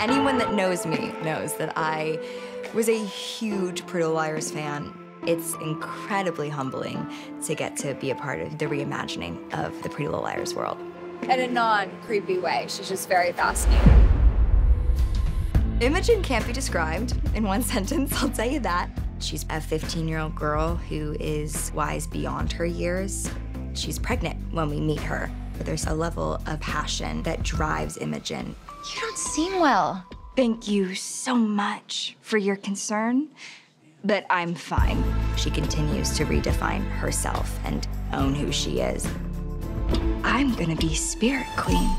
Anyone that knows me knows that I was a huge Pretty Little Liars fan. It's incredibly humbling to get to be a part of the reimagining of the Pretty Little Liars world. In a non-creepy way, she's just very fascinating. Imogen can't be described in one sentence, I'll tell you that. She's a 15-year-old girl who is wise beyond her years. She's pregnant when we meet her. But there's a level of passion that drives Imogen. You don't seem well. Thank you so much for your concern, but I'm fine. She continues to redefine herself and own who she is. I'm gonna be Spirit Queen.